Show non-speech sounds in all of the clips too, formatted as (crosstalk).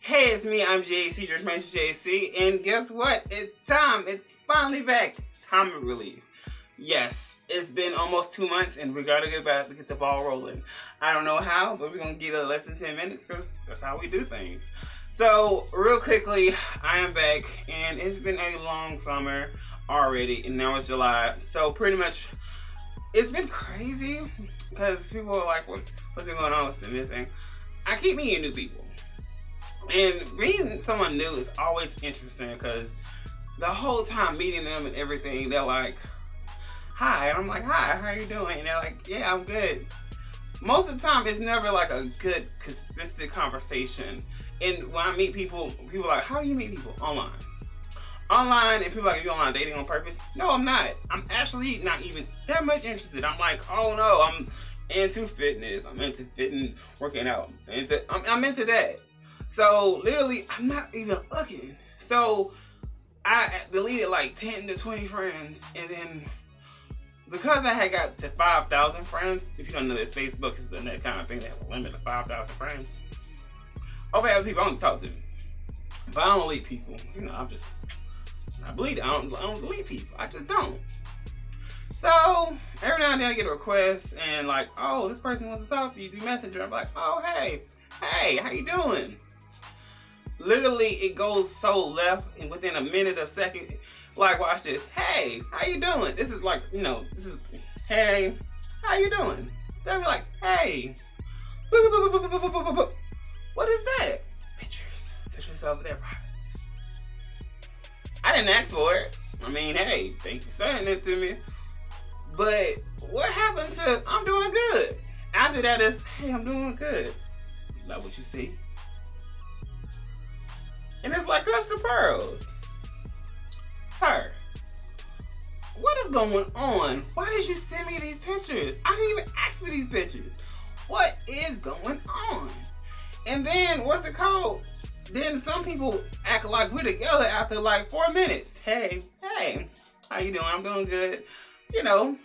Hey, it's me. I'm JC, just Jermaine JC, and guess what? It's time. It's finally back. Time Comic relief. Yes, it's been almost two months, and we gotta get back to get the ball rolling. I don't know how, but we're gonna get it less than ten minutes because that's how we do things. So, real quickly, I am back, and it's been a long summer already, and now it's July. So, pretty much, it's been crazy because people are like, what, "What's been going on with this thing?" I keep meeting new people. And meeting someone new is always interesting because the whole time meeting them and everything, they're like, hi. And I'm like, hi, how you doing? And they're like, yeah, I'm good. Most of the time, it's never like a good, consistent conversation. And when I meet people, people are like, how do you meet people? Online. Online, and people are like, you online dating on purpose? No, I'm not. I'm actually not even that much interested. I'm like, oh no, I'm into fitness. I'm into fitting, working out. Into, I'm, I'm into that. So literally, I'm not even looking. So I deleted like 10 to 20 friends, and then because I had got to 5,000 friends, if you don't know this, Facebook is the that kind of thing that have a limit of 5,000 friends. Okay, other people I don't talk to. But I don't delete people. You know, I'm just, I believe I don't, I don't delete people. I just don't. So every now and then I get a request and like, oh, this person wants to talk to you through Messenger. I'm like, oh, hey, hey, how you doing? Literally it goes so left and within a minute or second like watch this hey how you doing? This is like you know this is hey how you doing? They'll be like hey. What is that? Pictures. Pictures of there privates. I didn't ask for it. I mean hey thanks for saying it to me. But what happened to i'm doing good. After that is hey i'm doing good. Is that what you see and it's like Cluster Pearls. Sir, what is going on? Why did you send me these pictures? I didn't even ask for these pictures. What is going on? And then, what's it called? Then some people act like we're together after like four minutes. Hey, hey, how you doing? I'm doing good. You know,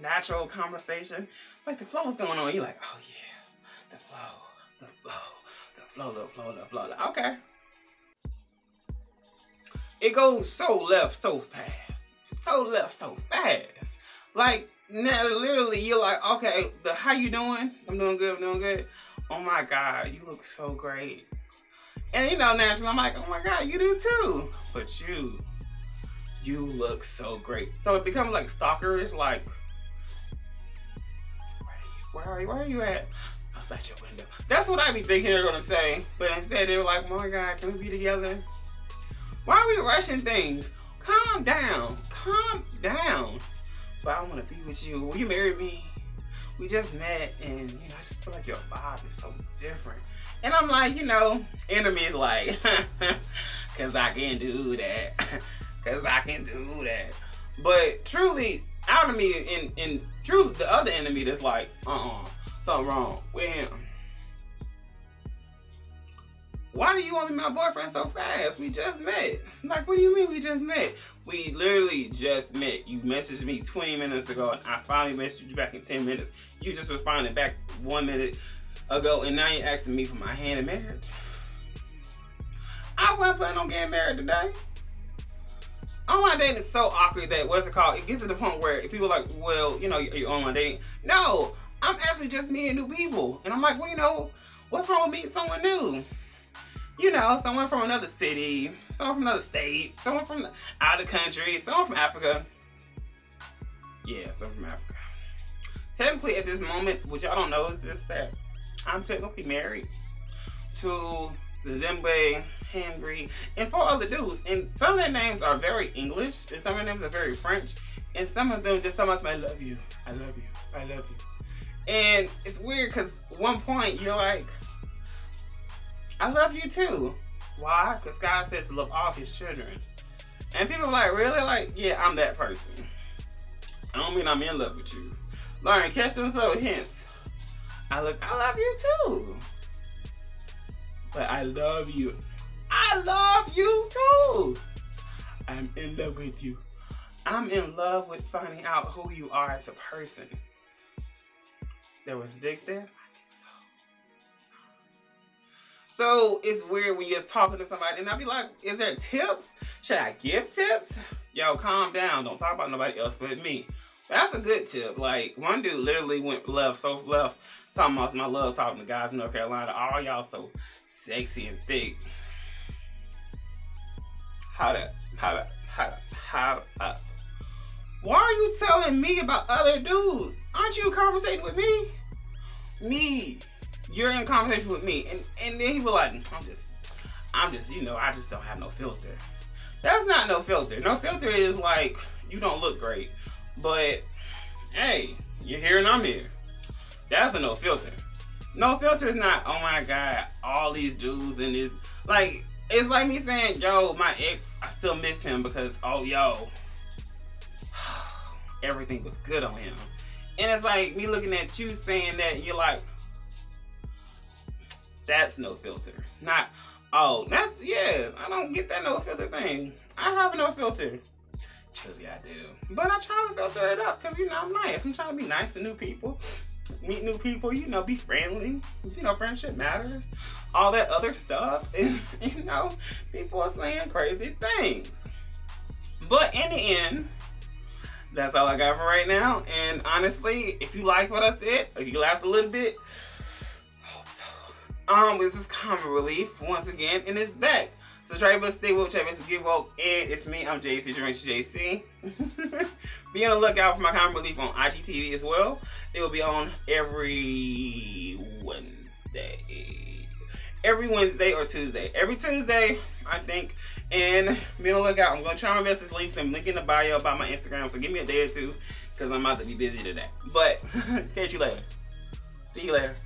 natural conversation. Like the flow's going on. You're like, oh yeah, the flow, the flow, the flow, the flow, the flow. Okay, it goes so left so fast. So left so fast. Like now literally you're like, okay, the how you doing? I'm doing good, I'm doing good. Oh my god, you look so great. And you know, naturally I'm like, oh my god, you do too. But you, you look so great. So it becomes like stalkerish, like where are you? Where are you at? Outside your window. That's what I be thinking they're gonna say. But instead they're like, oh my god, can we be together? Why are we rushing things? Calm down. Calm down. But I want to be with you. Will you marry me? We just met and, you know, I just feel like your vibe is so different. And I'm like, you know, enemy is like, (laughs) because I can do that. (laughs) Because I can do that. But truly, our enemy, in, in truth, the other enemy that's like, uh-uh, something wrong with him why do you want to be my boyfriend so fast? We just met. Like, what do you mean we just met? We literally just met. You messaged me 20 minutes ago, and I finally messaged you back in 10 minutes. You just responded back one minute ago, and now you're asking me for my hand in marriage. I wasn't planning on getting married today. Online dating is so awkward that, what's it called? It gets to the point where people are like, well, you know, you're online dating. No, I'm actually just meeting new people. And I'm like, well, you know, what's wrong with meeting someone new? You know, someone from another city, someone from another state, someone from out of the country, someone from Africa. Yeah, someone from Africa. Technically, at this moment, which y'all don't know is this that I'm technically married to the Zimbabwe, Henry, and four other dudes. And some of their names are very English, and some of their names are very French, and some of them just so much, I love you, I love you, I love you. And it's weird because one point you're like, I love you too. Why? Because God says to love all his children. And people are like, really? Like, yeah, I'm that person. I don't mean I'm in love with you. Lauren, catch them little hints. I look, I love you too. But I love you. I love you too. I'm in love with you. I'm in love with finding out who you are as a person. There was dicks there. So it's weird when you're talking to somebody and I'll be like, is there tips? Should I give tips? Yo, calm down. Don't talk about nobody else but me. That's a good tip. Like, one dude literally went left, so left, talking about my love talking to guys in North Carolina. All y'all so sexy and thick. How to, how to, how to, how uh, Why are you telling me about other dudes? Aren't you conversating with me? Me. You're in conversation with me. And and then he was like, mm, I'm just, I'm just, you know, I just don't have no filter. That's not no filter. No filter is like, you don't look great. But hey, you're here and I'm here. That's a no filter. No filter is not, oh my god, all these dudes and this like it's like me saying, yo, my ex, I still miss him because oh yo, (sighs) everything was good on him. And it's like me looking at you saying that you're like, that's no filter. Not, oh, that's, yeah, I don't get that no filter thing. I have no filter. Truly, I do. But I try to filter it up because, you know, I'm nice. I'm trying to be nice to new people. Meet new people, you know, be friendly. You know, friendship matters. All that other stuff. (laughs) And, you know, people are saying crazy things. But in the end, that's all I got for right now. And honestly, if you like what I said, you laughed a little bit, um, this is Comic Relief once again, and it's back. So try to stay woke, try to get woke, and it's me, I'm JC Dreams JC. be on the lookout for my Comic Relief on IGTV as well. It will be on every Wednesday. Every Wednesday or Tuesday. Every Tuesday, I think. And be on the lookout. I'm going to try my best to link some link in the bio about my Instagram. So give me a day or two because I'm about to be busy today. But (laughs) catch you later. See you later.